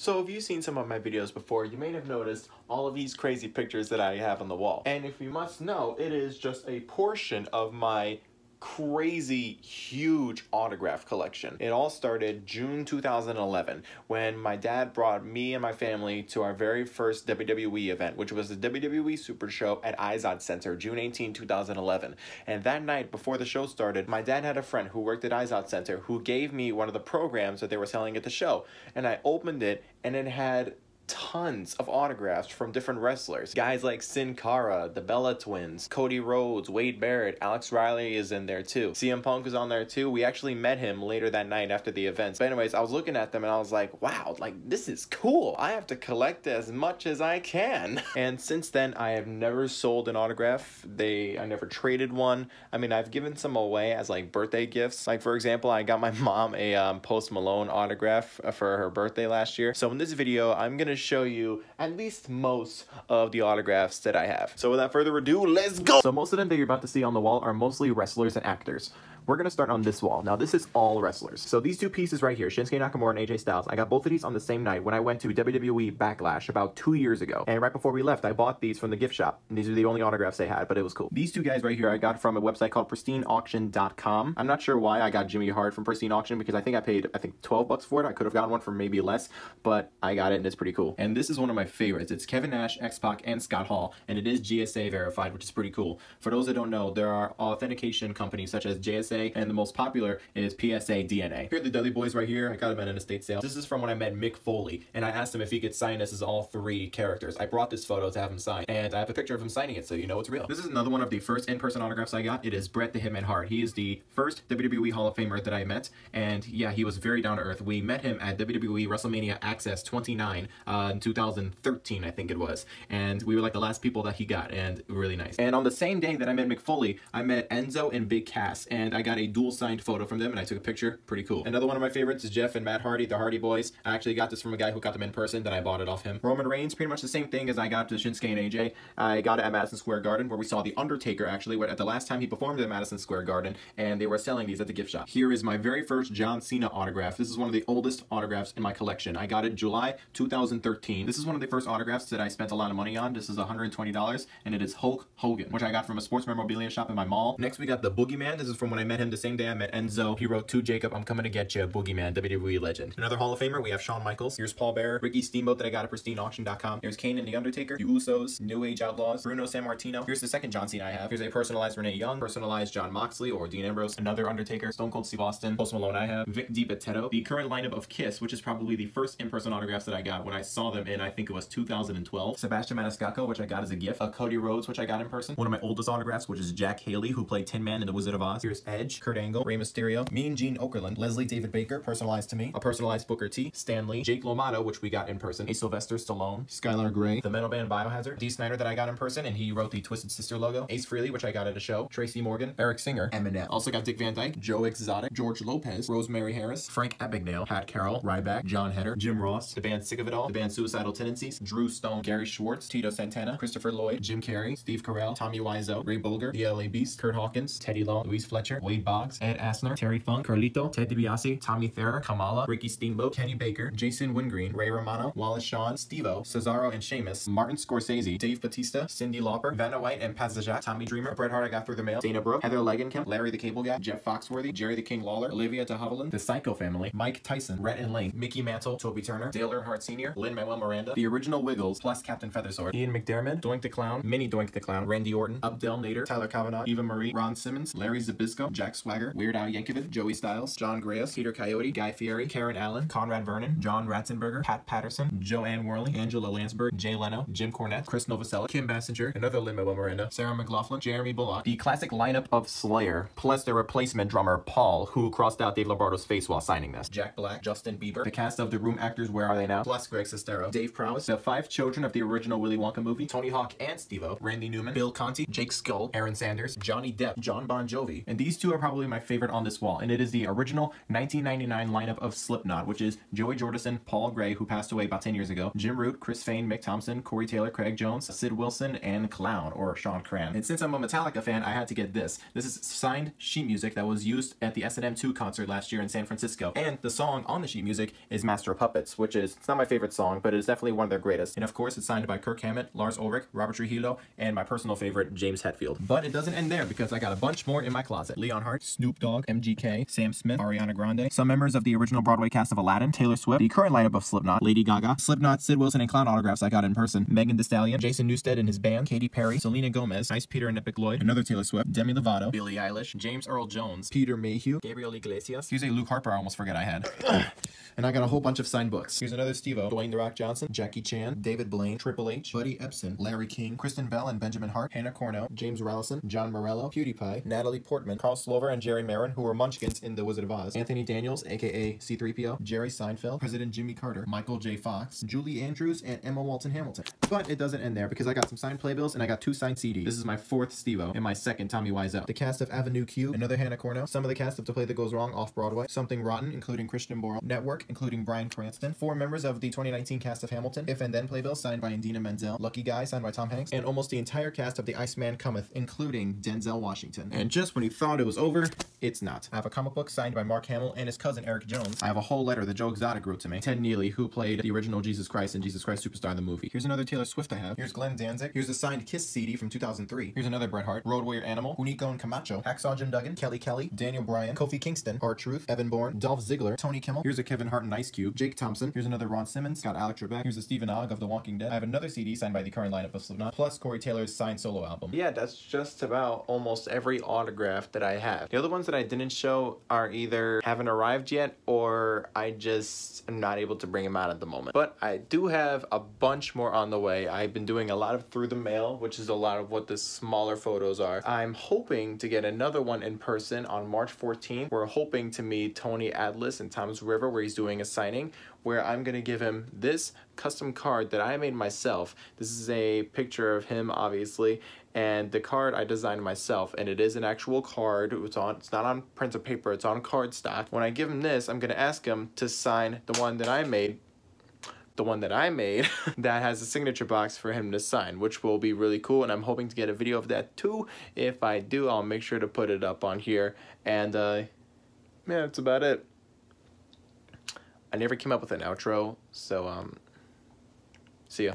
So if you've seen some of my videos before, you may have noticed all of these crazy pictures that I have on the wall. And if you must know, it is just a portion of my crazy huge autograph collection. It all started June 2011 when my dad brought me and my family to our very first WWE event, which was the WWE Super Show at Izod Center, June 18, 2011. And that night before the show started, my dad had a friend who worked at Izod Center who gave me one of the programs that they were selling at the show. And I opened it and it had tons of autographs from different wrestlers. Guys like Sin Cara, the Bella Twins, Cody Rhodes, Wade Barrett, Alex Riley is in there too. CM Punk is on there too. We actually met him later that night after the events. But anyways, I was looking at them and I was like, wow, like this is cool. I have to collect as much as I can. and since then, I have never sold an autograph. They, I never traded one. I mean, I've given some away as like birthday gifts. Like for example, I got my mom a um, Post Malone autograph for her birthday last year. So in this video, I'm gonna show you at least most of the autographs that I have. So without further ado, let's go! So most of them that you're about to see on the wall are mostly wrestlers and actors. We're going to start on this wall. Now, this is all wrestlers. So these two pieces right here, Shinsuke Nakamura and AJ Styles, I got both of these on the same night when I went to WWE Backlash about two years ago. And right before we left, I bought these from the gift shop. And these are the only autographs they had, but it was cool. These two guys right here I got from a website called pristineauction.com. I'm not sure why I got Jimmy Hart from Pristine Auction because I think I paid, I think 12 bucks for it. I could have gotten one for maybe less, but I got it and it's pretty cool. And this is one of my favorites. It's Kevin Nash, X-Pac, and Scott Hall, and it is JSA verified, which is pretty cool. For those that don't know, there are authentication companies such as JSA, and the most popular is PSA DNA. Here are the Dudley Boys right here. I got them at an estate sale. This is from when I met Mick Foley, and I asked him if he could sign us as all three characters. I brought this photo to have him sign, and I have a picture of him signing it, so you know it's real. This is another one of the first in-person autographs I got. It is Bret the Hitman Hart. He is the first WWE Hall of Famer that I met, and yeah, he was very down to earth. We met him at WWE WrestleMania Access 29 uh, in 2013, I think it was, and we were like the last people that he got, and really nice. And on the same day that I met Mick Foley, I met Enzo and Big Cass, and I got a dual signed photo from them, and I took a picture. Pretty cool. Another one of my favorites is Jeff and Matt Hardy, the Hardy Boys. I actually got this from a guy who got them in person, then I bought it off him. Roman Reigns, pretty much the same thing as I got to Shinsuke and AJ. I got it at Madison Square Garden, where we saw The Undertaker, actually, at the last time he performed at Madison Square Garden, and they were selling these at the gift shop. Here is my very first John Cena autograph. This is one of the oldest autographs in my collection. I got it July 2013. This is one of the first autographs that I spent a lot of money on. This is $120, and it is Hulk Hogan, which I got from a sports memorabilia shop in my mall. Next, we got the Boogeyman. This is from when I met him the same day I met Enzo. He wrote to Jacob, I'm coming to get you, Boogeyman, WWE legend. Another Hall of Famer, we have Shawn Michaels. Here's Paul Bearer, Ricky Steamboat that I got at pristineauction.com. Here's Kane and The Undertaker, The Usos, New Age Outlaws, Bruno Sammartino. Here's the second John Cena I have. Here's a personalized Renee Young, personalized Jon Moxley or Dean Ambrose, another Undertaker, Stone Cold Steve Austin, Post Malone I have, Vic DiBitetto, the current lineup of Kiss, which is probably the first in-person autographs that I got when I saw them in, I think it was 2012. Sebastian Maniscalco, which I got as a gift. Uh, Cody Rhodes, which I got in person. One of my oldest autographs, which is Jack Haley, who played Tin Man in The Wizard of Oz. Here's Edge, Kurt Angle, Rey Mysterio, Mean Gene Okerlund, Leslie David Baker, personalized to me, a personalized Booker T, Stanley, Jake Lomato, which we got in person, a Sylvester Stallone, Skylar Grey, the metal band Biohazard, Dee Snider that I got in person, and he wrote the Twisted Sister logo, Ace Frehley, which I got at a show, Tracy Morgan, Eric Singer, Eminem. Also got Dick Van Dyke, Joe Exotic, George Lopez, Rosemary Harris, Frank Abagnale, Pat Carroll, Ryback, Jon Heder, Jim Ross, the band Sick of It All, the band Suicidal Tendencies, Drew Stone, Gary Schwartz, Tito Santana, Christopher Lloyd, Jim Carrey, Steve Carell, Tommy Wiseau, Ray Bolger, the LA Beast, Kurt Hawkins, Teddy Long, Louise Fletcher, Wade Boggs, Ed Asner, Terry Funk, Carlito, Ted DiBiase, Tommy Thayer, Kamala, Ricky Steamboat, Kenny Baker, Jason Wingreen, Ray Romano, Wallace Shawn, Stevo, Cesaro and Sheamus, Martin Scorsese, Dave Batista, Cyndi Lauper, Vanna White and Pat Sajak, Tommy Dreamer, Bret Hart I got through the mail, Dana Brooke, Heather Langenkamp, Larry the Cable Guy, Jeff Foxworthy, Jerry the King Lawler, Olivia de Havilland, The Psycho Family, Mike Tyson, Rhett and Link, Mickey Mantle, Toby Turner, Dale Earnhardt Sr., Lin-Manuel Miranda, The Original Wiggles, plus Captain Feathersword, Ian McDermott, Doink the Clown, Mini Doink the Clown, Randy Orton, Abdel Nader, Tyler Kavanagh, Eva Marie, Ron Simmons, Larry Zbyszko, Jack Swagger, Weird Al Yankovic, Joey Styles, John Grayus, Peter Coyote, Guy Fieri, Karen Allen, Conrad Vernon, John Ratzenberger, Pat Patterson, Joanne Worley, Angela Lansbury, Jay Leno, Jim Cornette, Chris Novoselic, Kim Basinger, another Lin-Manuel Miranda, Sarah McLachlan, Jeremy Bulloch, the classic lineup of Slayer, plus their replacement drummer Paul, who crossed out Dave Lombardo's face while signing this. Jack Black, Justin Bieber, the cast of The Room actors Where Are They Now, plus Greg Sestero, Dave Prowse, the five children of the original Willy Wonka movie, Tony Hawk and Steve-O, Randy Newman, Bill Conti, Jake Skull, Aaron Sanders, Johnny Depp, Jon Bon Jovi, and these two two are probably my favorite on this wall, and it is the original 1999 lineup of Slipknot, which is Joey Jordison, Paul Gray, who passed away about 10 years ago, Jim Root, Chris Fehn, Mick Thompson, Corey Taylor, Craig Jones, Sid Wilson, and Clown, or Shawn Crahan. And since I'm a Metallica fan, I had to get this. This is signed sheet music that was used at the S&M 2 concert last year in San Francisco. And the song on the sheet music is Master of Puppets, which is, it's not my favorite song, but it is definitely one of their greatest. And of course, it's signed by Kirk Hammett, Lars Ulrich, Robert Trujillo, and my personal favorite, James Hetfield. But it doesn't end there because I got a bunch more in my closet. Leon Hart, Snoop Dogg, MGK, Sam Smith, Ariana Grande, some members of the original Broadway cast of Aladdin, Taylor Swift, the current lineup of Slipknot, Lady Gaga, Slipknot, Sid Wilson, and Clown autographs I got in person, Megan Thee Stallion, Jason Newsted and his band, Katy Perry, Selena Gomez, Nice Peter and Epic Lloyd, another Taylor Swift, Demi Lovato, Billie Eilish, James Earl Jones, Peter Mayhew, Gabriel Iglesias. Here's a Luke Harper I almost forget I had. and I got a whole bunch of signed books. Here's another Steve-O, Dwayne The Rock Johnson, Jackie Chan, David Blaine, Triple H, Buddy Ebsen, Larry King, Kristen Bell and Benjamin Hart, Hannah Cornell, James Rallison, John Morello, PewDiePie, Natalie Portman, Carl Slover and Jerry Marin, who were Munchkins in The Wizard of Oz, Anthony Daniels, aka C-3PO, Jerry Seinfeld, President Jimmy Carter, Michael J. Fox, Julie Andrews, and Emma Walton Hamilton. But it doesn't end there because I got some signed playbills and I got two signed CDs. This is my fourth Steve-O and my second Tommy Wiseau. The cast of Avenue Q, another Hannah Cornell, some of the cast of The Play That Goes Wrong off Broadway, Something Rotten, including Christian Borle, Network, including Bryan Cranston, four members of the 2019 cast of Hamilton, If and Then playbills signed by Idina Menzel, Lucky Guy signed by Tom Hanks, and almost the entire cast of The Iceman Cometh, including Denzel Washington. And just when you thought it was over, it's not. I have a comic book signed by Mark Hamill and his cousin Eric Jones. I have a whole letter that Joe Exotic wrote to me. Ted Neeley, who played the original Jesus Christ in Jesus Christ Superstar in the movie. Here's another Taylor Swift I have. Here's Glenn Danzig. Here's a signed Kiss CD from 2003. Here's another Bret Hart, Road Warrior Animal, Hunico and Camacho, Hacksaw Jim Duggan, Kelly Kelly, Daniel Bryan, Kofi Kingston, R-Truth, Evan Bourne, Dolph Ziggler, Tony Kimmel. Here's a Kevin Hart and Ice Cube, Jake Thompson. Here's another Ron Simmons, got Alex Trebek. Here's a Stephen Ogg of The Walking Dead. I have another CD signed by the current lineup of Slipknot, plus Corey Taylor's signed solo album. Yeah, that's just about almost every autograph that I have. The other ones that I didn't show are either haven't arrived yet or I just am not able to bring them out at the moment. But I do have a bunch more on the way. I've been doing a lot of through the mail, which is a lot of what the smaller photos are. I'm hoping to get another one in person on March 14th. We're hoping to meet Tony Atlas in Toms River where he's doing a signing where I'm gonna give him this custom card that I made myself. This is a picture of him, obviously, and the card I designed myself, and it is an actual card. It's on. It's not on printed paper. It's on cardstock. When I give him this, I'm gonna ask him to sign the one that I made the one that I made that has a signature box for him to sign, which will be really cool. And I'm hoping to get a video of that too. If I do, I'll make sure to put it up on here. And uh, yeah, that's about it. I never came up with an outro, so um, see ya.